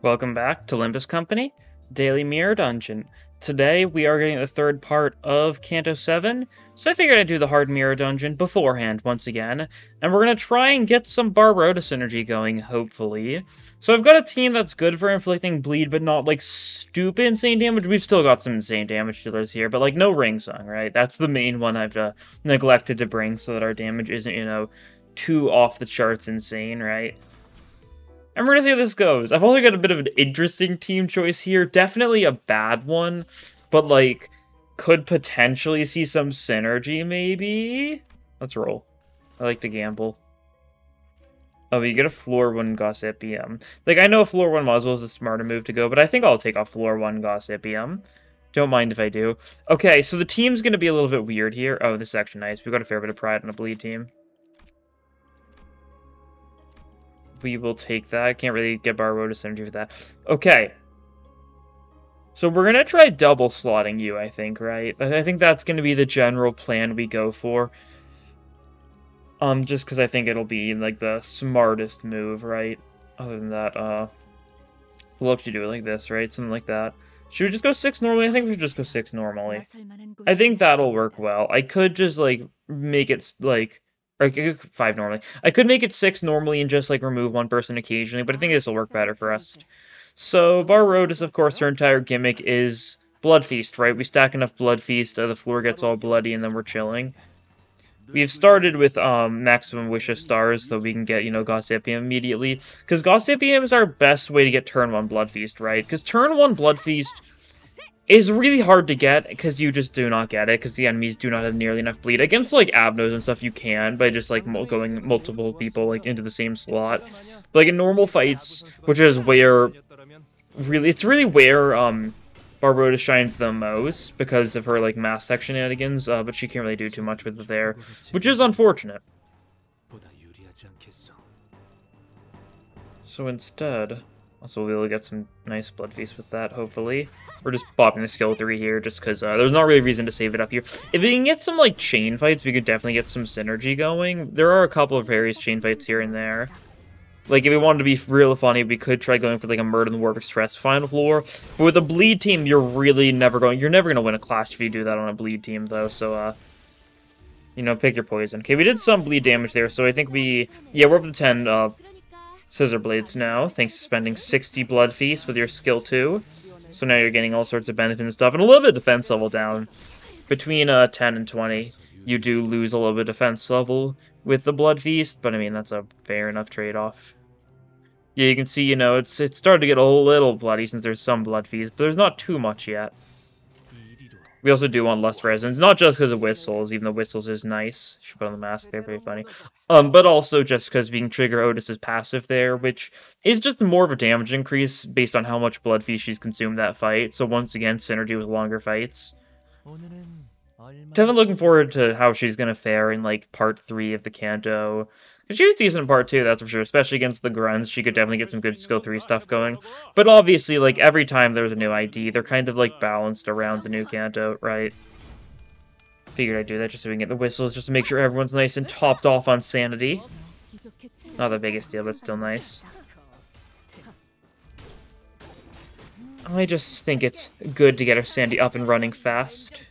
Welcome back to Limbus Company, Daily Mirror Dungeon. Today we are getting the third part of Canto 7, so I figured I'd do the hard mirror dungeon beforehand once again, and we're going to try and get some Barboda synergy going, hopefully. So I've got a team that's good for inflicting bleed, but not like stupid insane damage. We've still got some insane damage dealers here, but like no Ring Sang, right? That's the main one I've uh, neglected to bring so that our damage isn't, you know, too off the charts insane, right? And we're gonna see how this goes. I've also got a bit of an interesting team choice here. Definitely a bad one, but like could potentially see some synergy maybe. Let's roll. I like to gamble. Oh, you get a floor one Gossypium. Like I know floor one muzzle is the smarter move to go, but I think I'll take off floor one Gossypium. Don't mind if I do. Okay, so the team's gonna be a little bit weird here. Oh, this is actually nice. We've got a fair bit of pride on a bleed team. We will take that. I can't really get Barboda synergy for that. Okay. So we're going to try double slotting you, I think, right? I think that's going to be the general plan we go for. Um, just because I think it'll be, like, the smartest move, right? Other than that, uh... We'll have to do it like this, right? Something like that. Should we just go 6 normally? I think we should just go 6 normally. I think that'll work well. I could just, like, make it, like or five normally. I could make it six normally and just like remove one person occasionally, but I think this will work better for us. So Bar Road is of course, her entire gimmick is Blood Feast, right? We stack enough Blood Feast, uh, the floor gets all bloody, and then we're chilling. We've started with um, Maximum Wish of Stars, so we can get, you know, Gossypium immediately. Because Gossypium is our best way to get turn 1 Blood Feast, right? Because turn 1 Blood Feast is really hard to get because you just do not get it because the enemies do not have nearly enough bleed. Against like Abnos and stuff, you can by just like going multiple people like into the same slot. But like in normal fights, which is where really it's really where um Barboda shines the most because of her like mass tech shenanigans, uh, but she can't really do too much with it there, which is unfortunate. So instead, also, we'll be able to get some nice blood feast with that, hopefully. We're just popping the skill 3 here, just because uh, there's not really a reason to save it up here. If we can get some, like, chain fights, we could definitely get some synergy going. There are a couple of various chain fights here and there. Like, if we wanted to be real funny, we could try going for, like, a Murder in the Warp Express final floor. But with a bleed team, you're really never going... You're never going to win a clash if you do that on a bleed team, though, so, uh... You know, pick your poison. Okay, we did some bleed damage there, so I think we... Yeah, we're up to 10, uh, Scissor Blades now, thanks to spending 60 Blood Feast with your skill 2. So now you're getting all sorts of benefits and stuff, and a little bit of defense level down. Between uh, 10 and 20, you do lose a little bit of defense level with the Blood Feast, but I mean, that's a fair enough trade-off. Yeah, you can see, you know, it's it's starting to get a little bloody since there's some Blood Feast, but there's not too much yet. We also do want Lust resins, not just because of Whistles, even though Whistles is nice. Should put on the mask there, pretty funny. Um, but also just because can trigger Outis's passive there, which is just more of a damage increase based on how much Blood Feast she's consumed that fight. So once again, synergy with longer fights. Definitely looking forward to how she's going to fare in, like, part 3 of the Canto. She was decent in part two, that's for sure. Especially against the grunts, she could definitely get some good skill three stuff going. But obviously, like every time there's a new ID, they're kind of like balanced around the new Canto, right? Figured I'd do that just so we can get the whistles, just to make sure everyone's nice and topped off on sanity. Not the biggest deal, but still nice. I just think it's good to get our Sandy up and running fast.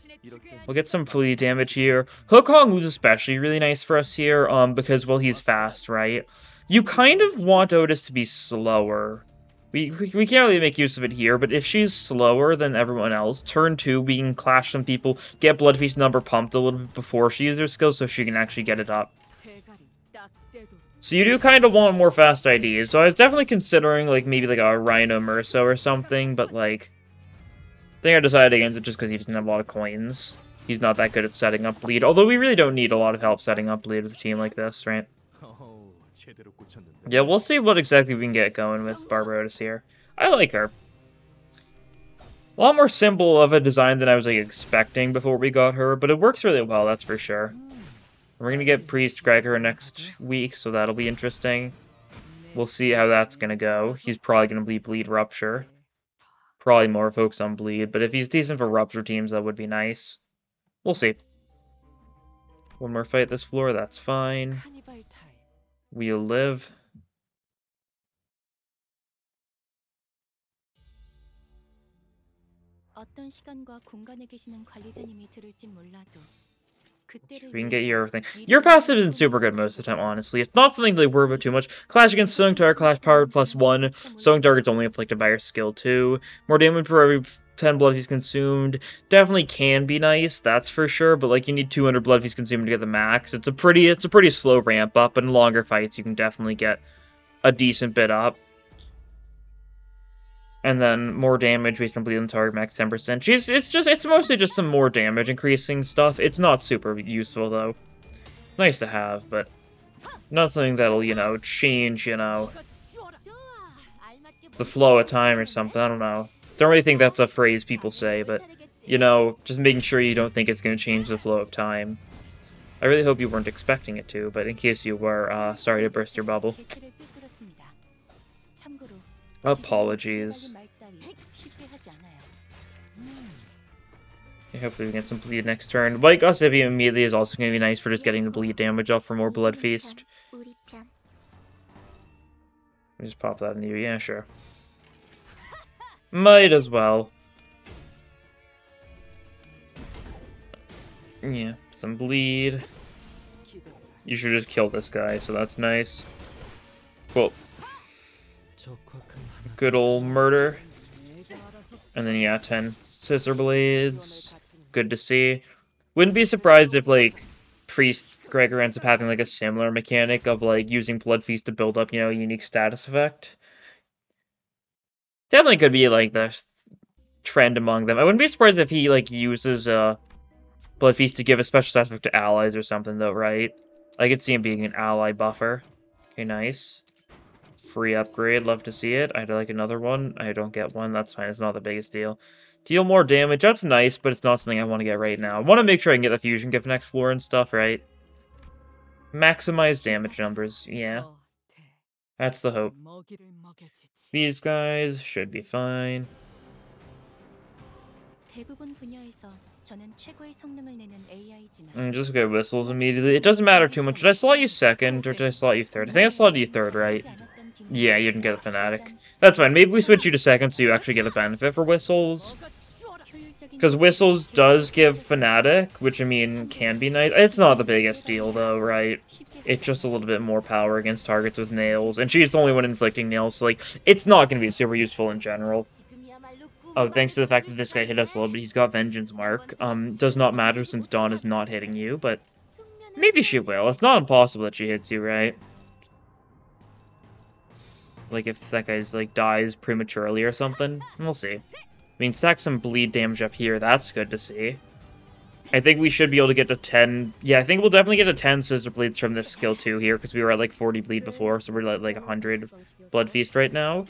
We'll get some flea damage here. Hukong was especially really nice for us here, um, because, well, he's fast, right? You kind of want Outis to be slower. We, we, we can't really make use of it here, but if she's slower than everyone else, turn 2, we can clash some people, get Blood Feast number pumped a little bit before she uses her skill so she can actually get it up. So you do kind of want more fast IDs. So I was definitely considering, like, maybe like a Rhino Meursault or something, but, like, I think I decided against it just because he doesn't have a lot of coins. He's not that good at setting up bleed, although we really don't need a lot of help setting up bleed with a team like this, right? Yeah, we'll see what exactly we can get going with Barbarotis here. I like her. A lot more simple of a design than I was like expecting before we got her, but it works really well, that's for sure. We're gonna get Priest Gregor next week, so that'll be interesting. We'll see how that's gonna go. He's probably gonna be Bleed Rupture probably more focused on bleed, but if he's decent for rupture teams, that would be nice. We'll see. One more fight this floor, that's fine. We'll live. We can get your everything. Your passive isn't super good most of the time, honestly. It's not something they worry about too much. Clash against Stone Target, Clash powered plus one. Stone Target's only afflicted by your skill too. More damage for every 10 blood he's consumed definitely can be nice that's for sure but like you need 200 blood he's consumed to get the max it's a pretty it's a pretty slow ramp up and longer fights you can definitely get a decent bit up and then more damage bleed on target max 10%. She's it's just it's mostly just some more damage increasing stuff. It's not super useful though. Nice to have, but not something that'll, you know, change, you know, the flow of time or something. I don't know. Don't really think that's a phrase people say, but you know, just making sure you don't think it's going to change the flow of time. I really hope you weren't expecting it to, but in case you were, uh, sorry to burst your bubble. Apologies. Yeah, hopefully we get some bleed next turn. Like Ossivium immediately is also going to be nice for just getting the bleed damage off for more Blood Feast. We just pop that in the. Yeah, sure. Might as well. Yeah, some bleed. You should just kill this guy, so that's nice. Cool. Good old murder. And then, yeah, 10 scissor blades. Good to see. Wouldn't be surprised if, like, Priest Gregor ends up having, like, a similar mechanic of, like, using Blood Feast to build up, you know, a unique status effect. Definitely could be, like, the trend among them. I wouldn't be surprised if he, like, uses, uh, Blood Feast to give a special status effect to allies or something, though, right? I could see him being an ally buffer. Okay, nice Free upgrade, love to see it. I'd like another one. I don't get one, that's fine, it's not the biggest deal. Deal more damage, that's nice, but it's not something I want to get right now. I want to make sure I can get the fusion gift next floor and stuff, right? Maximize damage numbers, yeah. That's the hope. These guys should be fine. 대부분 분야에서 Mm, just get whistles immediately. It doesn't matter too much. Did I slot you second or did I slot you third? I think I slotted you third, right? Yeah, you didn't get a fanatic. That's fine. Maybe we switch you to second so you actually get a benefit for whistles. Because whistles does give fanatic, which I mean can be nice. It's not the biggest deal though, right? It's just a little bit more power against targets with nails, and she's the only one inflicting nails, so like it's not going to be super useful in general. Oh, thanks to the fact that this guy hit us a little bit, he's got Vengeance Mark. Um, does not matter since Don is not hitting you, but maybe she will. It's not impossible that she hits you, right? Like if that guy's like dies prematurely or something, we'll see. I mean, stack some bleed damage up here. That's good to see. I think we should be able to get to 10. Yeah, I think we'll definitely get to 10 scissor bleeds from this skill too here because we were at like 40 bleed before, so we're at like 100 blood feast right now.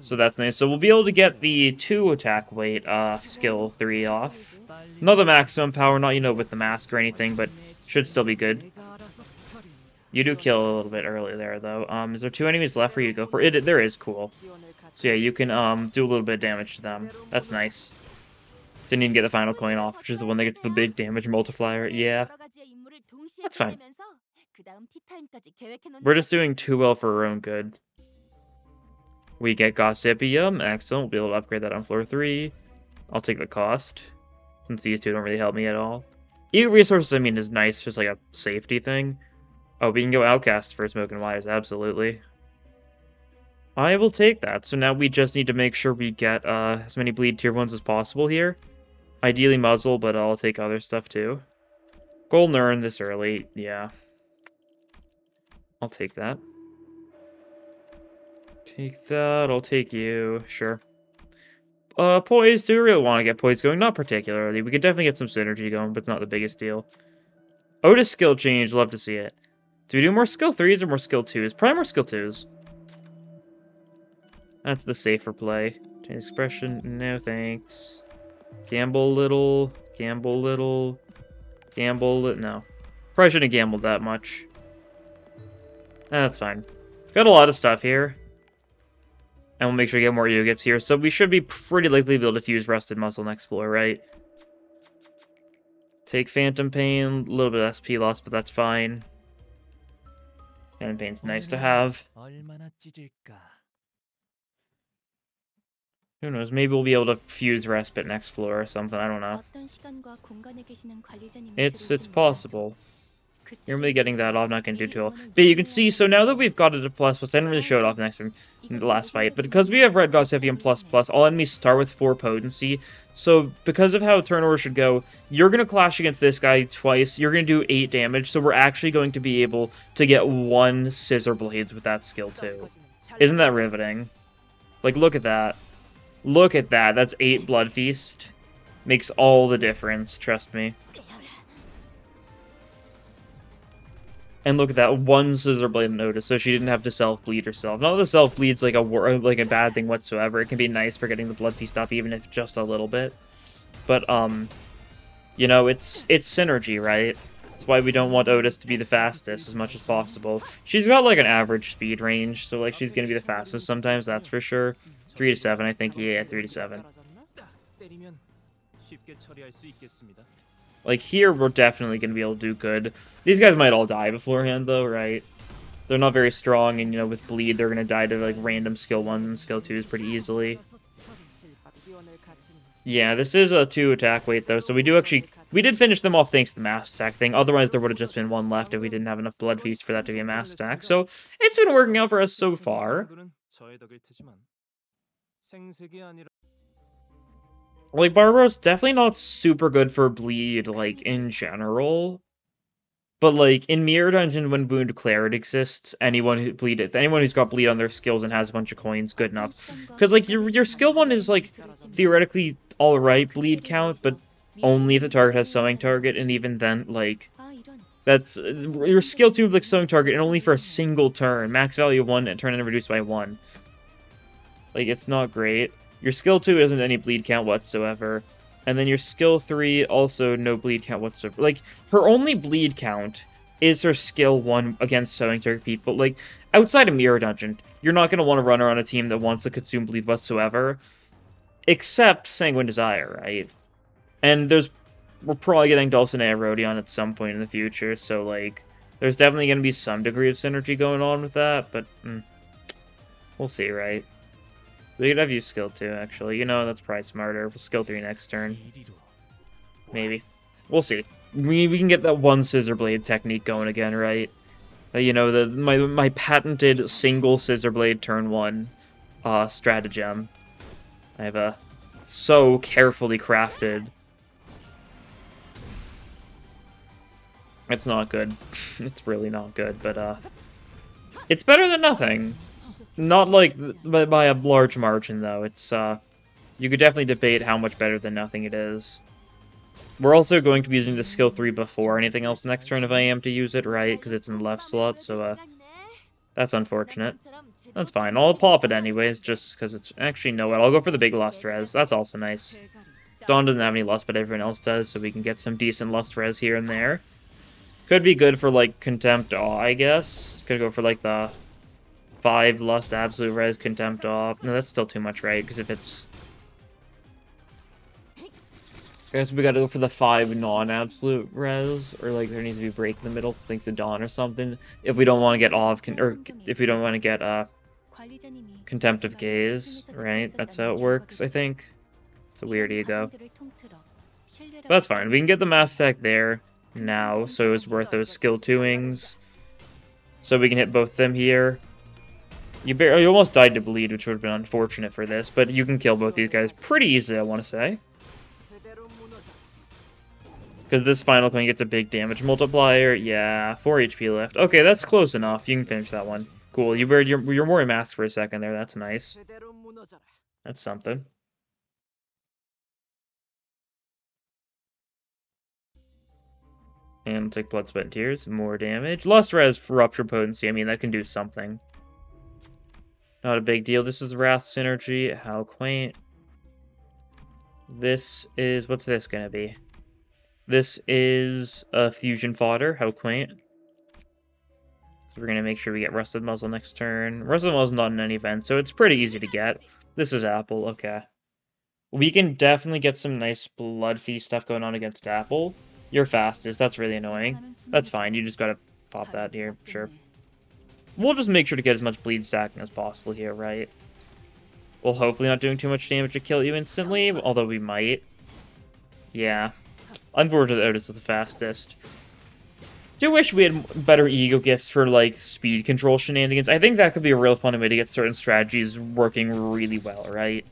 So that's nice. So we'll be able to get the 2 attack weight uh, skill 3 off. Not the maximum power, not, you know, with the mask or anything, but should still be good. You do kill a little bit early there, though. Um, is there two enemies left for you to go for? It, there is, cool. So yeah, you can um do a little bit of damage to them. That's nice. Didn't even get the final coin off, which is the one that gets the big damage multiplier. Yeah, That's fine. we're just doing too well for our own good. We get Gossypium, excellent. We'll be able to upgrade that on floor 3. I'll take the cost, since these two don't really help me at all. Eat resources, I mean, is nice, just like a safety thing. Oh, we can go Outcast for Smoke and Wires, absolutely. I will take that. So now we just need to make sure we get uh, as many bleed tier 1s as possible here. Ideally muzzle, but I'll take other stuff too. Golden Urn this early, yeah. I'll take that. Take that, I'll take you, sure. Uh, Poise, do we really want to get Poise going? Not particularly. We could definitely get some synergy going, but it's not the biggest deal. Outis skill change, love to see it. Do we do more skill 3s or more skill 2s? Probably more skill 2s. That's the safer play. Change expression, no thanks. Gamble little, gamble little, gamble it. No. Probably shouldn't have gambled that much. That's fine. Got a lot of stuff here. And we'll make sure we get more Yu-Gifts here. So we should be pretty likely to be able to fuse Rusted Muzzle next floor, right? Take Phantom Pain, a little bit of SP loss, but that's fine. Phantom Pain's nice to have. Who knows? Maybe we'll be able to fuse respite next floor or something. I don't know. It's it's possible. You're really getting that off, not going to do too well. But you can see, so now that we've got it to plus, plus, I didn't really show it off next time, in the last fight, but because we have Red Gossypium plus plus, all enemies start with 4 potency, so because of how turn order should go, you're going to clash against this guy twice, you're going to do 8 damage, so we're actually going to be able to get 1 Scissor Blades with that skill too. Isn't that riveting? Like, look at that. Look at that. That's eight Blood Feast. Makes all the difference, trust me. And look at that, one Scissor Blade notice, so she didn't have to self-bleed herself. Not that the self-bleed's like a like a bad thing whatsoever. It can be nice for getting the Blood Feast up, even if just a little bit. But, um, you know, it's it's synergy, right? That's why we don't want Outis to be the fastest as much as possible. She's got like an average speed range, so like she's gonna be the fastest sometimes, that's for sure three to seven, I think. Yeah, three to seven. Like here, we're definitely gonna be able to do good. These guys might all die beforehand, though, right? They're not very strong, and you know, with bleed, they're gonna die to like random skill ones and skill twos pretty easily. Yeah, this is a two attack weight though, so we do actually we did finish them off thanks to the mass attack thing. Otherwise, there would have just been one left if we didn't have enough blood feast for that to be a mass attack. So it's been working out for us so far. Like, Barbaro's definitely not super good for bleed, like, in general. But, like, in Mirror Dungeon, when Wound Claret exists, anyone who bleed it, anyone who's got bleed on their skills and has a bunch of coins, good enough. Because, like, your, your skill one is, like, theoretically alright bleed count, but only if the target has sewing target, and even then, like, that's your skill two of like sewing target, and only for a single turn. Max value one, and turn and reduced by one. Like it's not great. Your skill two isn't any bleed count whatsoever. And then your skill 3 also no bleed count whatsoever. Like her only bleed count is her skill 1 against sewing target people. Like outside of Mirror Dungeon, you're not going to want to run her on a team that wants to consume bleed whatsoever except Sanguine Desire, right? And there's we're probably getting Dulcinea Rodion at some point in the future, so like there's definitely going to be some degree of synergy going on with that, but mm, we'll see, right? We could have used skill 2, actually. You know, that's probably smarter. We'll skill 3 next turn. Maybe. We'll see. We, we can get that one scissor blade technique going again, right? Uh, you know, the my, my patented single scissor blade turn 1 uh, stratagem. I have a so carefully crafted. It's not good. it's really not good, but uh, it's better than nothing. Not like th- by, a large margin though. It's uh you could definitely debate how much better than nothing it is. We're also going to be using the skill 3 before anything else next turn if I am to use it, right? Because it's in the left slot, so uh, that's unfortunate. That's fine. I'll pop it anyways, just because it's... Actually, no, I'll go for the big Lust Res. That's also nice. Don doesn't have any Lust, but everyone else does, so we can get some decent Lust Res here and there. Could be good for, like, Contempt Awe, I guess. Could go for, like, the 5 Lust, Absolute Res, Contempt off. No, that's still too much, right? Because if it's... I guess we gotta go for the 5 non-absolute res, or like there needs to be a break in the middle, like the Don or something, if we don't want to get all of, or if we don't want to get, uh, Contempt of Gaze, right? That's how it works, I think. It's a weird ego. But that's fine. We can get the Mass Attack there now, so it was worth those skill 2 wings. So we can hit both them here. You, you almost died to bleed, which would have been unfortunate for this, but you can kill both these guys pretty easily, I want to say. Because this final coin gets a big damage multiplier. Yeah, 4 HP left. Okay, that's close enough. You can finish that one. Cool, you buried your, your Mori mask for a second there. That's nice. That's something. And take Blood, Sweat, and Tears. More damage. Lust Res for Rupture Potency. I mean, that can do something. Not a big deal. This is Wrath synergy. How quaint. This is what's this gonna be? This is a fusion fodder. How quaint. So we're gonna make sure we get rusted muzzle next turn. Rusted muzzle's not in any event, so it's pretty easy to get. This is Apple, okay. We can definitely get some nice blood feast stuff going on against Apple. You're fastest, that's really annoying. That's fine, you just gotta pop that here, sure. We'll just make sure to get as much bleed stacking as possible here, right? We'll hopefully not doing too much damage to kill you instantly, although we might. Yeah. Unfortunately, Outis was the fastest. Do wish we had better ego gifts for, like, speed control shenanigans. I think that could be a real fun way to get certain strategies working really well, right?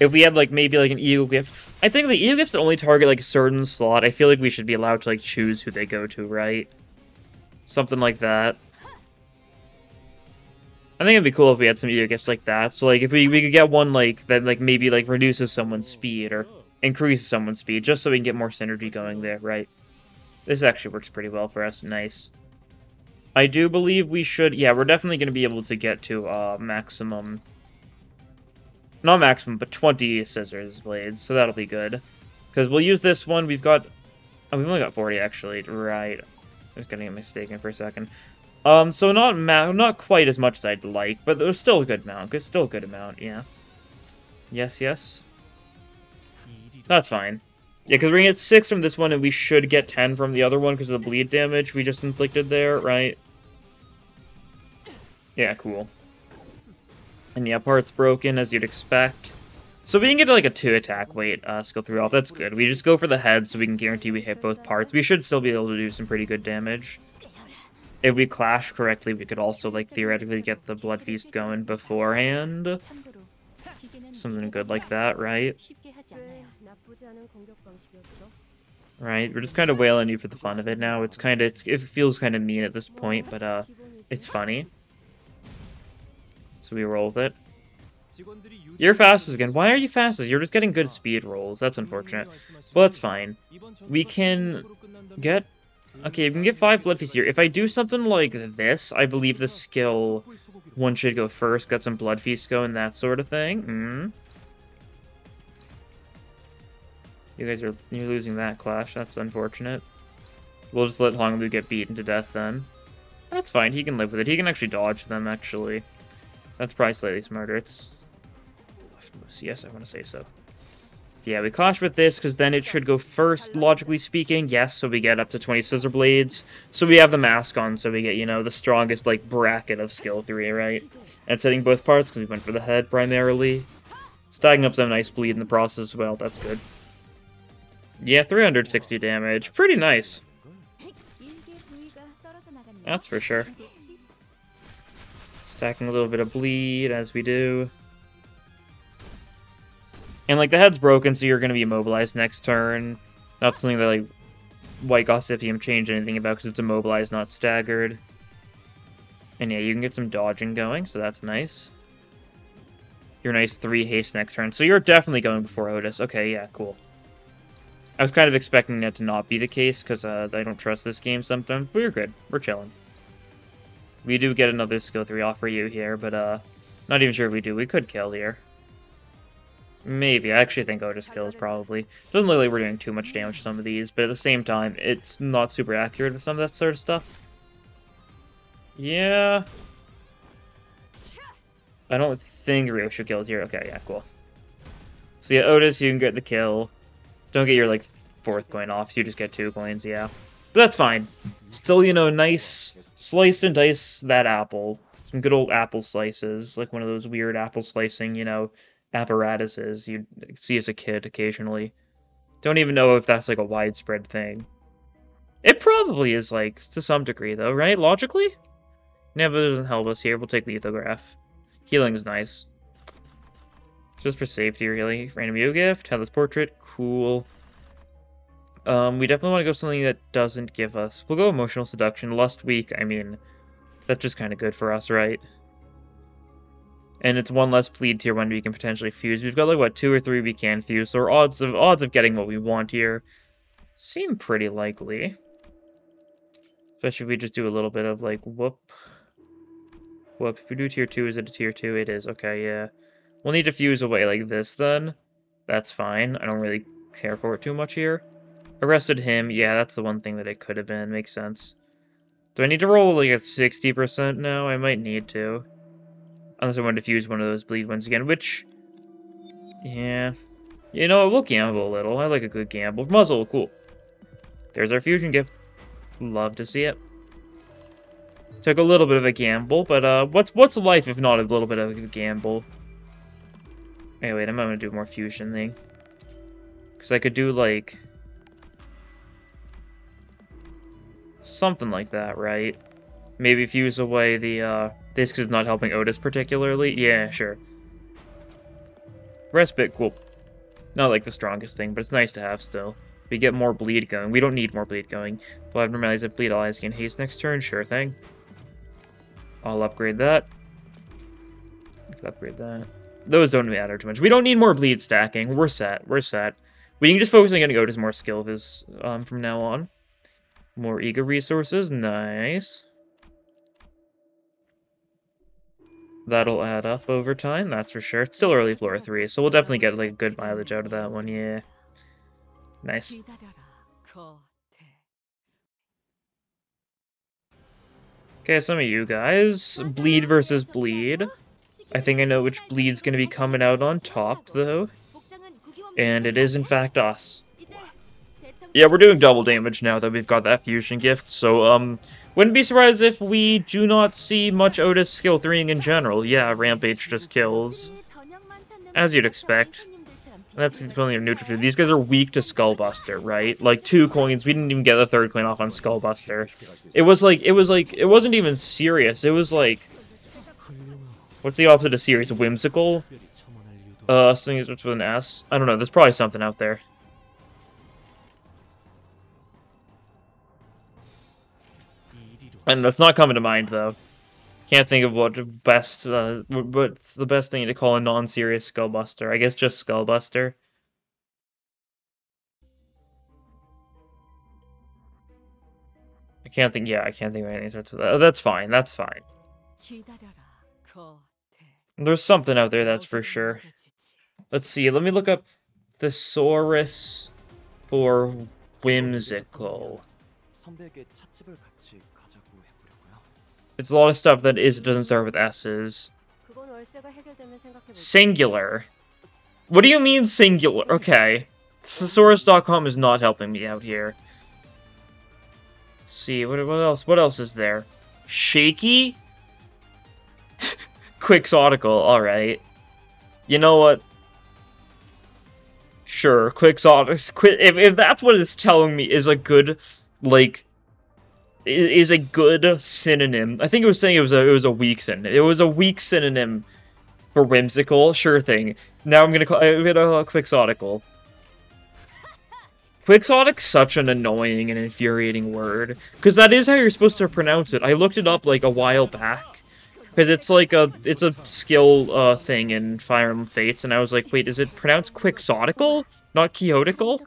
If we had, like, maybe, like, an ego gift... I think the ego gifts that only target, like, a certain slot, I feel like we should be allowed to, like, choose who they go to, right? Something like that. I think it'd be cool if we had some ego gifts like that. So, like, if we, we could get one, like, that, like, maybe, like, reduces someone's speed or increases someone's speed, just so we can get more synergy going there, right? This actually works pretty well for us. Nice. I do believe we should... Yeah, we're definitely going to be able to get to uh, maximum... Not maximum, but 20 scissors blades, so that'll be good. Because we'll use this one. We've got... Oh, we've only got 40, actually. Right. I was getting mistaken for a second. Um, so not not quite as much as I'd like, but there's still a good amount. It's still a good amount, yeah. Yes, yes. That's fine. Yeah, because we're gonna get 6 from this one, and we should get 10 from the other one because of the bleed damage we just inflicted there, right? Yeah, cool. And yeah, part's broken, as you'd expect. So we can get like a 2 attack weight uh, skill 3 off, that's good. We just go for the head so we can guarantee we hit both parts. We should still be able to do some pretty good damage if we clash correctly, we could also, like, theoretically get the Blood Feast going beforehand. Something good like that, right? Right, we're just kind of wailing you for the fun of it now. It's kind of, it feels kind of mean at this point, but, uh, it's funny. So we roll with it. You're fastest again. Why are you fastest? You're just getting good speed rolls. That's unfortunate. Well, that's fine. We can get Okay, we can get 5 blood feasts here. If I do something like this, I believe the skill one should go first, got some blood feasts going, that sort of thing. Mm. You guys are you're losing that clash. That's unfortunate. We'll just let Honglu get beaten to death then. That's fine. He can live with it. He can actually dodge them, actually. That's probably slightly smarter. It's... Yes, I want to say so. Yeah, we clash with this, because then it should go first, logically speaking. Yes, so we get up to 20 Scissor Blades. So we have the mask on, so we get, you know, the strongest, like, bracket of skill 3, right? And setting both parts, because we went for the head, primarily. Stacking up some nice bleed in the process as well, that's good. Yeah, 360 damage. Pretty nice. That's for sure. Stacking a little bit of bleed, as we do. And like the head's broken, so you're gonna be immobilized next turn. Not something that like White Gossypium changed anything about because it's immobilized, not staggered. And yeah, you can get some dodging going, so that's nice. Your nice three haste next turn. So you're definitely going before Outis. Okay, yeah, cool. I was kind of expecting that to not be the case because uh, I don't trust this game sometimes, but you're good. We're chilling. We do get another skill 3 off for you here, but uh, not even sure if we do. We could kill here. Maybe. I actually think Outis kills, probably. Doesn't look like we're doing too much damage to some of these, but at the same time, it's not super accurate with some of that sort of stuff. Yeah. I don't think Ryoshu kills here. Okay, yeah, cool. So yeah, Outis, you can get the kill. Don't get your, like, fourth coin off. You just get two coins, yeah. But that's fine. Still, you know, nice slice and dice that apple. Some good old apple slices, like one of those weird apple slicing, you know, apparatuses you'd see as a kid occasionally. Don't even know if that's like a widespread thing. It probably is, like, to some degree, though, right? Logically? Yeah, but it doesn't help us here. We'll take lithograph. Healing is nice. Just for safety, really. Random Yu gift, have this portrait, cool. Um, we definitely want to go something that doesn't give us... We'll go Emotional Seduction. Lust Weak, I mean, that's just kind of good for us, right? And it's one less bleed tier one we can potentially fuse. We've got like, what, two or three we can fuse, so our odds of, odds of getting what we want here seem pretty likely. Especially if we just do a little bit of, like, whoop. Whoop. If we do tier 2, is it a tier 2? It is. Okay, yeah. We'll need to fuse away like this, then. That's fine. I don't really care for it too much here. Arrested him. Yeah, that's the one thing that it could have been. Makes sense. Do I need to roll like a 60% now? I might need to. Unless I want to fuse one of those bleed ones again, which... Yeah. You know, we'll gamble a little. I like a good gamble. Muzzle, cool. There's our fusion gift. Love to see it. Took a little bit of a gamble, but uh, what's what's life if not a little bit of a gamble? Hey, wait, I'm gonna do more fusion thing. Because I could do, like... Something like that, right? Maybe fuse away the, uh... This is not helping Outis particularly? Yeah, sure. Respite, cool. Not like the strongest thing, but it's nice to have still. We get more bleed going. We don't need more bleed going. Well, I've normalized that bleed allies gain haste next turn. Sure thing. I'll upgrade that. Upgrade that. Those don't matter too much. We don't need more bleed stacking. We're set. We're set. We can just focus on getting Outis more skill this um, from now on. More ego resources. Nice. That'll add up over time, that's for sure. It's still early floor 3, so we'll definitely get like good mileage out of that one, yeah. Nice. Okay, some of you guys. Bleed versus bleed. I think I know which bleed's gonna be coming out on top, though. And it is, in fact, us. Yeah, we're doing double damage now that we've got that fusion gift, so, um, wouldn't be surprised if we do not see much Outis skill 3ing in general. Yeah, Rampage just kills. As you'd expect. That's a neutral These guys are weak to Skullbuster, right? Like, two coins, we didn't even get the third coin off on Skullbuster. It was like, it was like, it wasn't even serious, it was like... What's the opposite of serious? Whimsical? Uh, something with an S? I don't know, there's probably something out there. And it's not coming to mind though. Can't think of what best, uh, what's the best thing to call a non-serious Skullbuster. I guess just Skullbuster. I can't think, yeah, I can't think of anything that. Oh, that's fine, that's fine. There's something out there, that's for sure. Let's see, let me look up Thesaurus for Whimsical. It's a lot of stuff that is doesn't start with S's. Singular. What do you mean singular? Okay. Thesaurus.com is not helping me out here. Let's see, what, what else? What else is there? Shaky? Quixotical, alright. You know what? Sure, Quixotic. If, if that's what it's telling me is a good, like, is a good synonym. I think it was saying it was a it was a weak synonym. It was a weak synonym for whimsical. Sure thing. Now I'm gonna call I'm gonna call quixotical. Quixotic's such an annoying and infuriating word because that is how you're supposed to pronounce it. I looked it up like a while back because it's like a it's a skill uh, thing in Fire Emblem Fates, and I was like, wait, is it pronounced quixotical, not quixotical?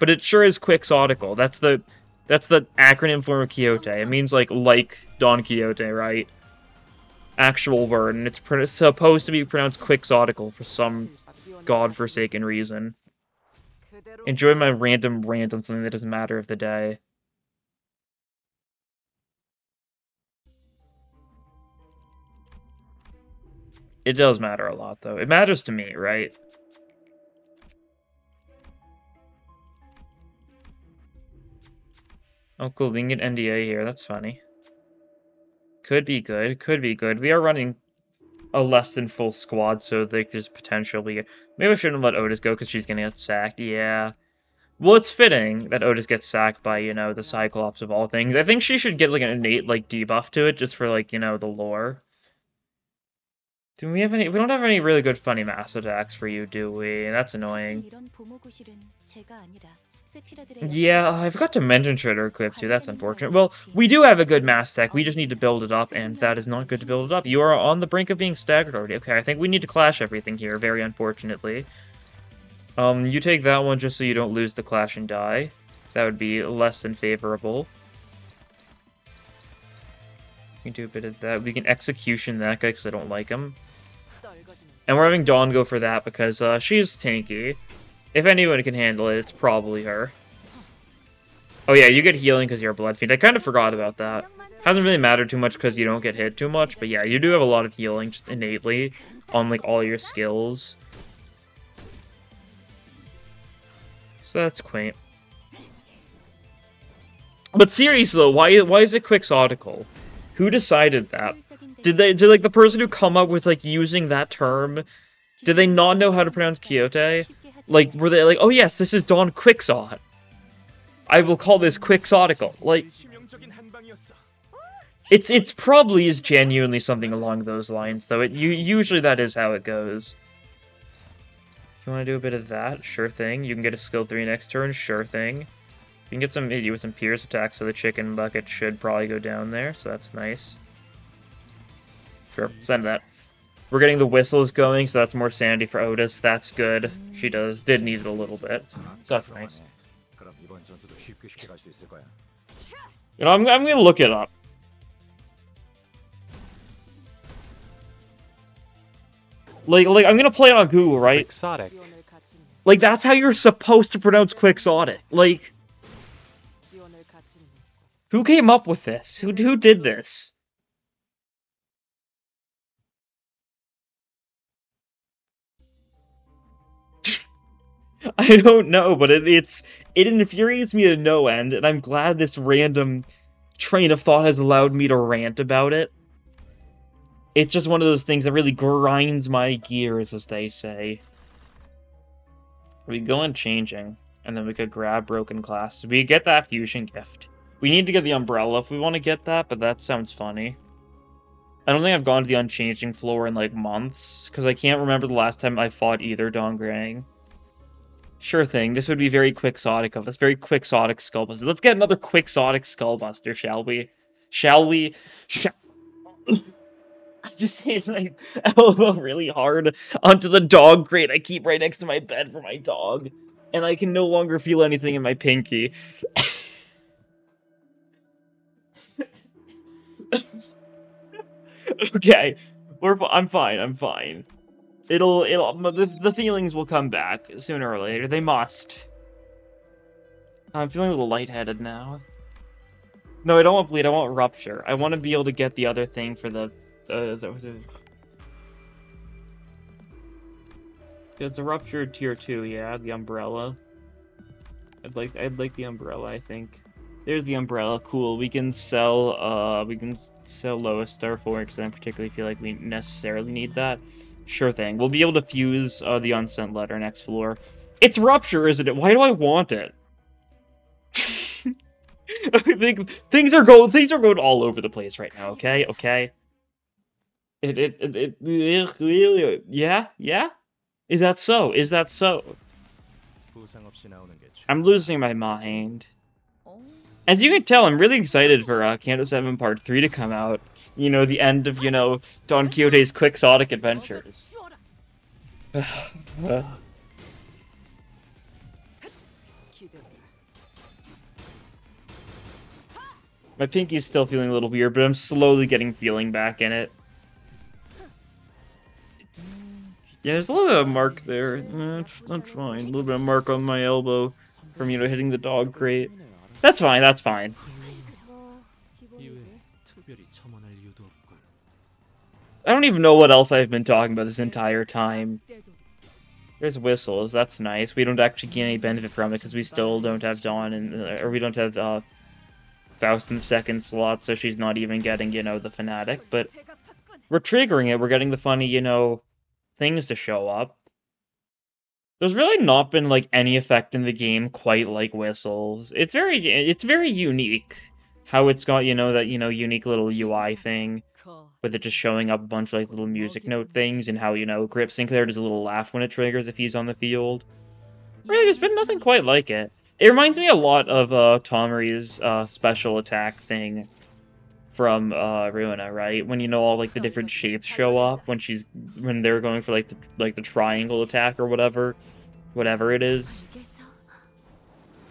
But it sure is quixotical. That's the that's the acronym form of Quixote. It means like like Don Quixote, right? Actual word, and it's supposed to be pronounced quixotical for some godforsaken reason. Enjoy my random rant on something that doesn't matter of the day. It does matter a lot, though. It matters to me, right? Oh, cool. We can get NDA here. That's funny. Could be good. Could be good. We are running a less than full squad, so like, there's potential. We maybe I shouldn't let Outis go because she's gonna get sacked. Yeah. Well, it's fitting that Outis gets sacked by you know the Cyclops of all things. I think she should get like an innate like debuff to it just for like you know the lore. Do we have any? We don't have any really good funny mass attacks for you, do we? That's annoying. Yeah, I forgot to mention Shredder Equip too, that's unfortunate. Well, we do have a good mass tech, we just need to build it up, and that is not good to build it up. You are on the brink of being staggered already. Okay, I think we need to clash everything here, very unfortunately. Um, you take that one just so you don't lose the clash and die. That would be less than favorable. We can do a bit of that. We can execution that guy because I don't like him. And we're having Don go for that because uh, she's tanky. If anyone can handle it, it's probably her. Oh yeah, you get healing because you're a Blood Fiend. I kind of forgot about that. Hasn't really mattered too much because you don't get hit too much, but yeah, you do have a lot of healing just innately on like all your skills. So that's quaint. But seriously though, why why is it quixotical? Who decided that? Did they did like the person who come up with like using that term Did they not know how to pronounce Quixote? like were they like, oh yes, this is Don Quixote. I will call this Quixotical. Like it's it's probably is genuinely something along those lines, though. It you usually that is how it goes. You want to do a bit of that? Sure thing. You can get a skill three next turn. Sure thing. You can get some you with some Pierce attack, so the chicken bucket should probably go down there. So that's nice. Sure, send that. We're getting the whistles going, so that's more sanity for Outis. That's good. She does did need it a little bit, so that's nice. You know, I'm, I'm gonna look it up. Like, like I'm gonna play it on Google, right? Quixotic. Like that's how you're supposed to pronounce quixotic. Like, who came up with this? Who who did this? I don't know, but it, it's it infuriates me to no end, and I'm glad this random train of thought has allowed me to rant about it. It's just one of those things that really grinds my gears, as they say. We go on changing, and then we could grab broken glass. We get that fusion gift. We need to get the umbrella if we want to get that, but that sounds funny. I don't think I've gone to the unchanging floor in like months, because I can't remember the last time I fought either Don Grang. Sure thing, this would be very quixotic of us, very quixotic skullbuster. Let's get another quixotic skullbuster, shall we? Shall we? Shall... I just hit my elbow really hard onto the dog crate I keep right next to my bed for my dog, and I can no longer feel anything in my pinky. okay, we're. I'm fine. I'm fine. It'll. It'll. The, the feelings will come back sooner or later. They must. I'm feeling a little lightheaded now. No, I don't want bleed. I want rupture. I want to be able to get the other thing for the. Uh, the. It's a rupture tier two. Yeah, the umbrella. I'd like. I'd like the umbrella. I think. There's the umbrella. Cool. We can sell. Uh, we can sell Lois Star for because I don't particularly feel like we necessarily need that. Sure thing. We'll be able to fuse uh, the unsent letter next floor. It's rupture, isn't it? Why do I want it? things are going things are going all over the place right now. Okay, okay. It it it, it yeah yeah. Is that so? Is that so? I'm losing my mind. As you can tell, I'm really excited for uh, Canto 7 Part 3 to come out you know, the end of, you know, Don Quixote's quixotic adventures. My pinky's still feeling a little weird, but I'm slowly getting feeling back in it. Yeah, there's a little bit of mark there. That's fine. A little bit of mark on my elbow from, you know, hitting the dog crate. That's fine, that's fine. I don't even know what else I've been talking about this entire time. There's whistles. That's nice. We don't actually get any benefit from it because we still don't have Don and or we don't have uh, Faust in the second slot, so she's not even getting you know the fanatic. But we're triggering it. We're getting the funny you know things to show up. There's really not been like any effect in the game quite like whistles. It's very it's very unique how it's got you know that you know unique little UI thing with it just showing up a bunch of like little music note things and how you know Grip Sinclair does a little laugh when it triggers if he's on the field. Really, there's been nothing quite like it. It reminds me a lot of uh, uh, special attack thing from uh, Ruina, right? When you know all like the different shapes show up when she's when they're going for like the like the triangle attack or whatever, whatever it is.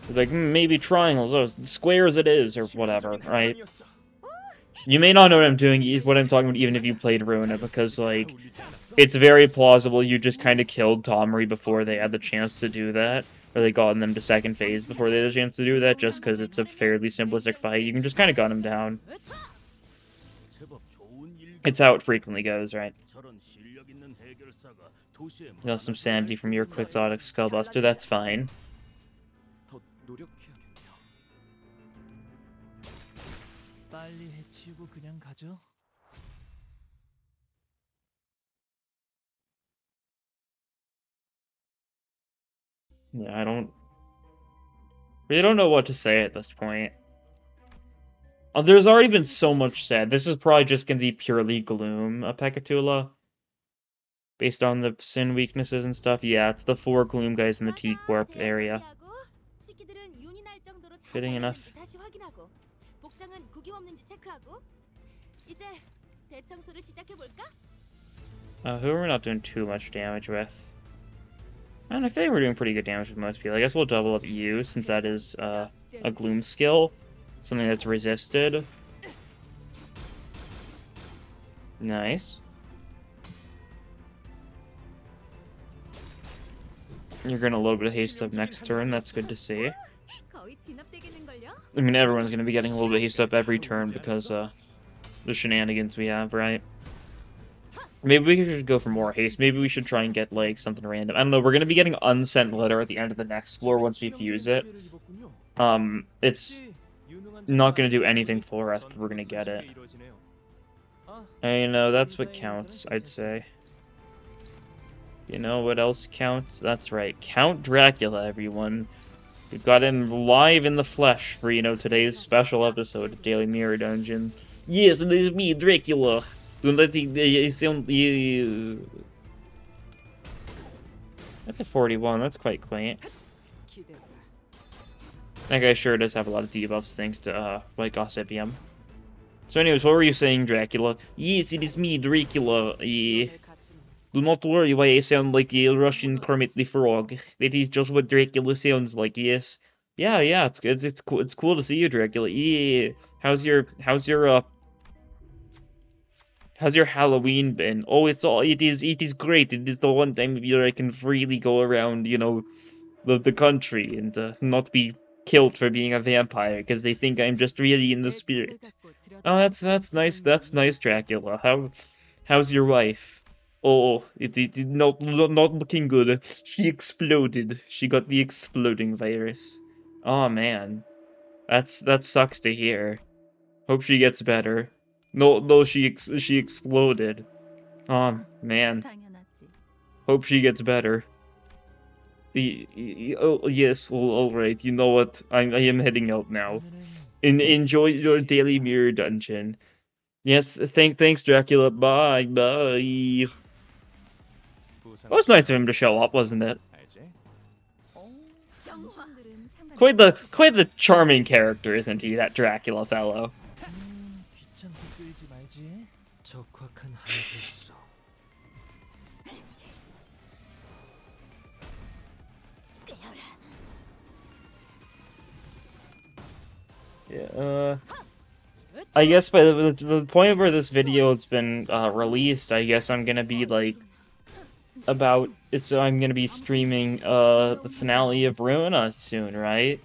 It's like hmm, maybe triangles, oh, or squares it is, or whatever, right? You may not know what I'm doing, what I'm talking about, even if you played Ruina, because, like, it's very plausible you just kind of killed Tomri before they had the chance to do that, or they gotten them to second phase before they had a chance to do that, just because it's a fairly simplistic fight. You can just kind of gun them down. It's how it frequently goes, right? You some sanity from your Quixotic Skullbuster, that's fine. Yeah, I don't. We don't know what to say at this point. Oh, there's already been so much said. This is probably just gonna be purely gloom, a Peccatula. Based on the sin weaknesses and stuff. Yeah, it's the four gloom guys in the T Corp area. Fitting enough. Uh, who are we not doing too much damage with? And I feel like we're doing pretty good damage with most people. I guess we'll double up you since that is uh, a Gloom skill. Something that's resisted. Nice. You're getting a little bit of haste up next turn, that's good to see. I mean, everyone's going to be getting a little bit of haste up every turn because uh, the shenanigans we have, right? Maybe we should go for more haste. Maybe we should try and get, like, something random. I don't know, we're gonna be getting unsent letter at the end of the next floor once we fuse it. Um, it's not gonna do anything for us, but we're gonna get it. And, you know, that's what counts, I'd say. You know what else counts? That's right, Count Dracula, everyone. We've got him live in the flesh for, you know, today's special episode of Daily Mirror Dungeon. Yes, it is me, Dracula. That's a 41. That's quite quaint. That guy sure does have a lot of debuffs thanks to uh, White Gossypium. So anyways, what were you saying, Dracula? Yes, it is me, Dracula. Yeah. Do not worry why I sound like a Russian Kermit the Frog. That is just what Dracula sounds like, yes. Yeah, yeah, it's it's it's cool, it's cool to see you, Dracula. Yeah. How's your how's your uh How's your Halloween been? Oh, it's all it is. It is great. It is the one time of year I can freely go around, you know, the the country and uh, not be killed for being a vampire because they think I'm just really in the spirit. Oh, that's that's nice. That's nice, Dracula. How how's your wife? Oh, it it, it not not looking good. She exploded. She got the exploding virus. Oh man, that's that sucks to hear. Hope she gets better. No, no, she ex she exploded. Oh man. Hope she gets better. Y oh, yes, well, all right. You know what? I'm, I am heading out now. In enjoy your daily mirror dungeon. Yes, thank thanks Dracula. Bye bye. Well, it was nice of him to show up, wasn't it? Quite the quite the charming character, isn't he? That Dracula fellow. Uh, I guess by the, the, point where this video has been uh, released, I guess I'm gonna be like about it's I'm gonna be streaming uh the finale of Ruina soon, right?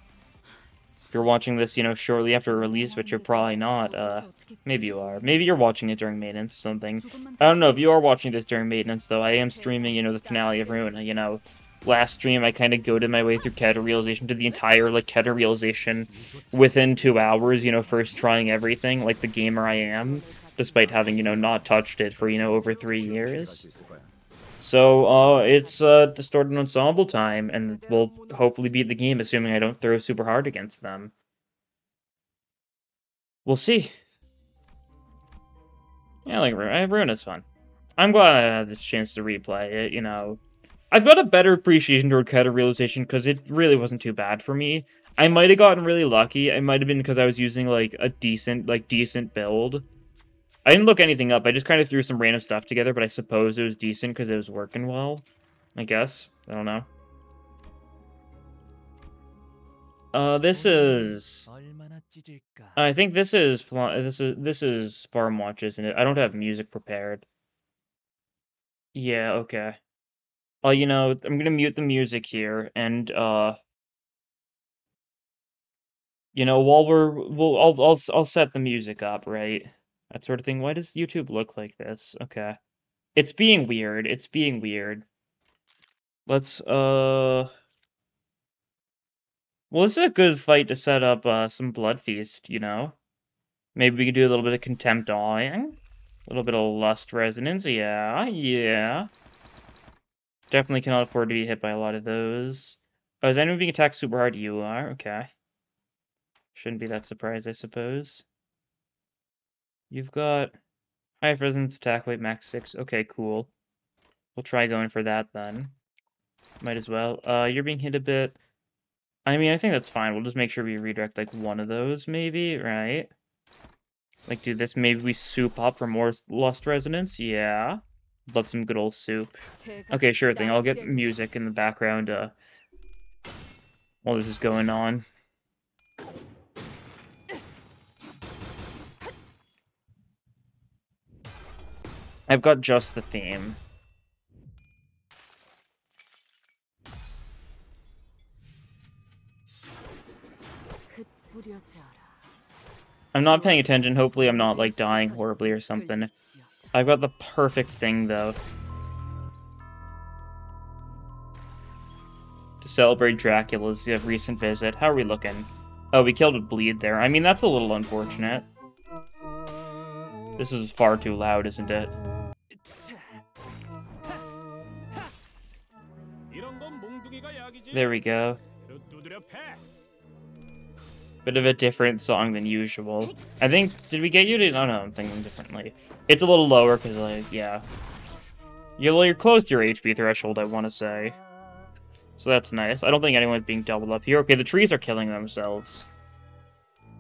If you're watching this, you know, shortly after release, which you're probably not. Uh, maybe you are. Maybe you're watching it during maintenance or something. I don't know if you are watching this during maintenance though. I am streaming, you know, the finale of Ruina. You know, last stream I kind of goaded my way through Keter realization to the entire like Keter realization within two hours. You know, first trying everything like the gamer I am, despite having you know not touched it for you know over three years. So uh, it's uh, distorted ensemble time, and we'll hopefully beat the game, assuming I don't throw super hard against them. We'll see. Yeah, like Ru- Ruin is fun. I'm glad I had this chance to replay it. You know, I've got a better appreciation toward Keter Realization because it really wasn't too bad for me. I might have gotten really lucky. It might have been because I was using like a decent, like decent build. I didn't look anything up. I just kind of threw some random stuff together, but I suppose it was decent because it was working well. I guess. I don't know. Uh, this is. I think this is this is this is farm watches, and I don't have music prepared. Yeah. Okay. Oh, you know, I'm gonna mute the music here, and uh, you know, while we're we'll I'll I'll I'll set the music up, right? That sort of thing. Why does YouTube look like this? Okay, it's being weird. It's being weird. Let's uh. Well, this is a good fight to set up uh, some Blood Feast, you know? Maybe we could do a little bit of Contempt Awing. A little bit of Lust Resonance, yeah, yeah. Definitely cannot afford to be hit by a lot of those. Oh, is anyone being attacked super hard? You are? Okay. Shouldn't be that surprised, I suppose. You've got high resistance attack weight max 6. Okay, cool. We'll try going for that then. Might as well. Uh, you're being hit a bit. I mean, I think that's fine. We'll just make sure we redirect like one of those, maybe, right? Like, do this. Maybe we soup up for more Lust Resonance. Yeah. Love some good old soup. Okay, sure thing. I'll get music in the background uh, while this is going on. I've got just the theme. I'm not paying attention. Hopefully I'm not, like, dying horribly or something. I've got the perfect thing, though. To celebrate Dracula's uh, recent visit. How are we looking? Oh, we killed a bleed there. I mean, that's a little unfortunate. This is far too loud, isn't it? There we go. Bit of a different song than usual. I think, did we get you to, no, no, I'm thinking differently. It's a little lower, because, like, yeah. You're, you're close to your HP threshold, I want to say. So that's nice. I don't think anyone's being doubled up here. Okay, the trees are killing themselves.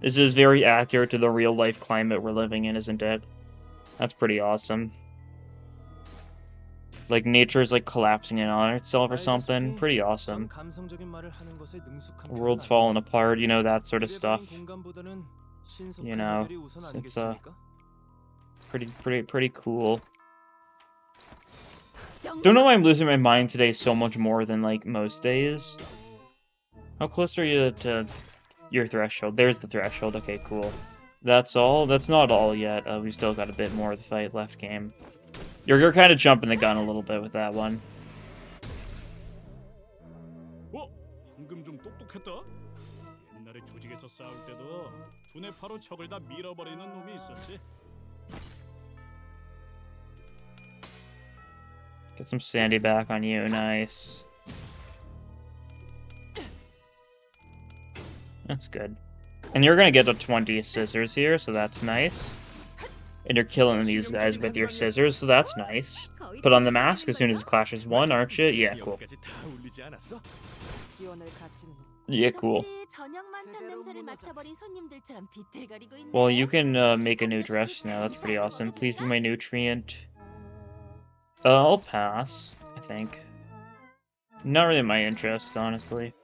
This is very accurate to the real-life climate we're living in, isn't it? That's pretty awesome. Like, nature's, like, collapsing in on itself or something. Pretty awesome. World's falling apart, you know, that sort of stuff. You know, it's, it's uh, pretty, pretty, pretty cool. Don't know why I'm losing my mind today so much more than, like, most days. How close are you to your threshold? There's the threshold. Okay, cool. That's all? That's not all yet. Uh, we still got a bit more of the fight left game. You're, you're kind of jumping the gun a little bit with that one. Get some sandy back on you, nice. That's good. And you're gonna get the 20 scissors here, so that's nice and you're killing these guys with your scissors, so that's nice. Put on the mask as soon as the clash is won, aren't you? Yeah, cool. Yeah, cool. Well, you can uh, make a new dress now. That's pretty awesome. Please be my nutrient. Uh, I'll pass, I think. Not really my interest, honestly.